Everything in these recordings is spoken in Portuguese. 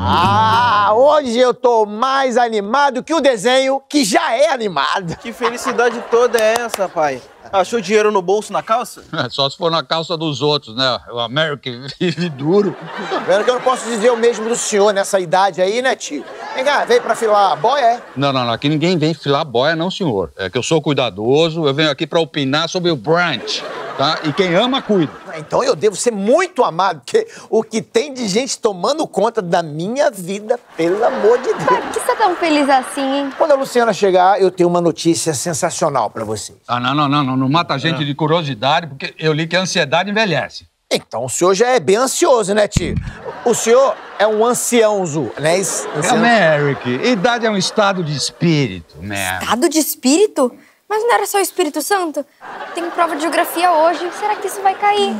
Ah, hoje eu tô mais animado que o desenho que já é animado. Que felicidade toda é essa, pai? Achou dinheiro no bolso, na calça? É, só se for na calça dos outros, né? O American vive duro. Vendo que eu não posso dizer o mesmo do senhor nessa idade aí, né, tio? Vem cá, veio pra filar a boia, é? Não, não, não. Aqui ninguém vem filar boia, não, senhor. É que eu sou cuidadoso, eu venho aqui pra opinar sobre o brunch, tá? E quem ama, cuida. Então eu devo ser muito amado, porque o que tem de gente tomando conta da minha vida, pelo amor de Deus. Por que você tá tão feliz assim, hein? Quando a Luciana chegar, eu tenho uma notícia sensacional pra vocês. Ah, não, não, não, não, não mata a gente de curiosidade, porque eu li que a ansiedade envelhece. Então o senhor já é bem ansioso, né, tio? O senhor é um anciãozo, né? É, Americ, idade é um estado de espírito, man. Estado de espírito? Mas não era só o Espírito Santo? Tem prova de geografia hoje. Será que isso vai cair?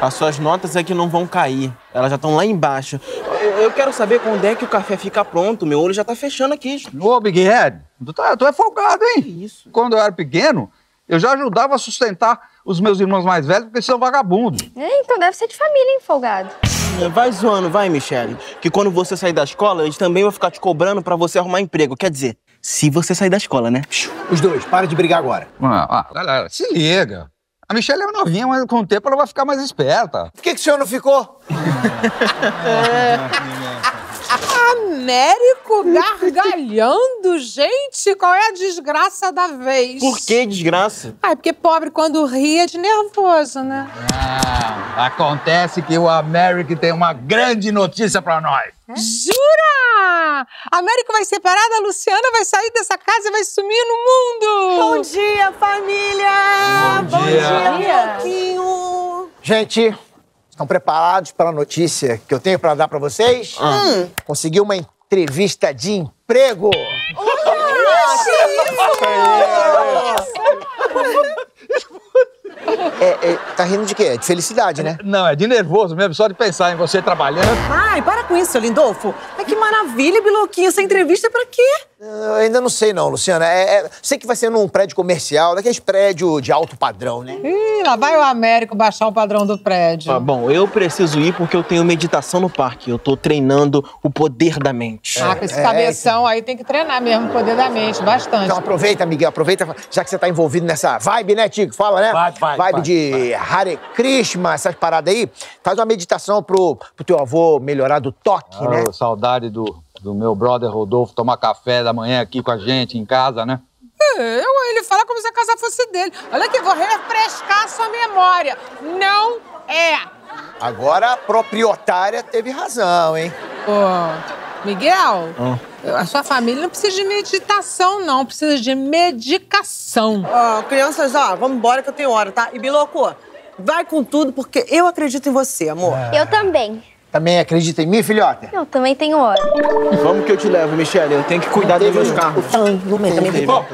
As suas notas é que não vão cair. Elas já estão lá embaixo. Eu, eu quero saber quando é que o café fica pronto. Meu olho já tá fechando aqui. Ô, Big Head, tu, tá, tu é folgado, hein? isso? Quando eu era pequeno, eu já ajudava a sustentar os meus irmãos mais velhos, porque eles são vagabundos. É, então deve ser de família, hein, folgado? Vai zoando, vai, Michele. Que quando você sair da escola, eles também vão ficar te cobrando pra você arrumar emprego. Quer dizer, se você sair da escola, né? Os dois, para de brigar agora. Ah, ah, galera, se liga. A Michelle é novinha, mas com o tempo ela vai ficar mais esperta. Por que, que o senhor não ficou? Américo gargalhando? Gente, qual é a desgraça da vez? Por que desgraça? Ah, é porque pobre quando ri é de nervoso, né? Ah, acontece que o Americ tem uma grande notícia pra nós. Jura? Américo vai separar da Luciana, vai sair dessa casa e vai sumir no mundo! Bom dia, família! Bom dia. dia, Pouquinho! Gente, estão preparados para a notícia que eu tenho para dar para vocês? Consegui uma entrevista de emprego. É, é, tá rindo de quê? De felicidade, né? Não, é de nervoso mesmo, só de pensar em você trabalhando. Ai, para com isso, Lindolfo. Ai, que maravilha, Biloquinho. Essa entrevista é pra quê? Eu ainda não sei não, Luciana. É, é- sei que vai ser num prédio comercial, daqueles prédios de alto padrão, né? Ih, lá vai o Américo baixar o padrão do prédio. Ah, bom, eu preciso ir porque eu tenho meditação no parque. Eu tô treinando o poder da mente. Ah, com esse é, cabeção aí tem que treinar mesmo, o poder da mente, bastante. Então aproveita, Miguel, aproveita, já que você tá envolvido nessa vibe, né, Tico? Fala, né? Vibe, vibe, Vibe vibe, de Hare Krishna, essas paradas aí. Faz uma meditação pro, pro teu avô melhorar do toque, né? Ah, saudade do, do meu brother Rodolfo tomar café da manhã aqui com a gente em casa, né? Eu, ele fala como se a casa fosse dele. Olha aqui, vou refrescar sua memória. Não é. Agora a proprietária teve razão, hein? Ô, Miguel, a sua família não precisa de meditação, não. Precisa de medicação. Ó, crianças, ó, vamos embora que eu tenho hora, tá? E Biloco, vai com tudo porque eu acredito em você, amor. Eu também. Também acredita em mim, filhota? Eu também tenho hora. Vamos que eu te levo, Michele. Eu tenho que cuidar dos meus carros. Também, também.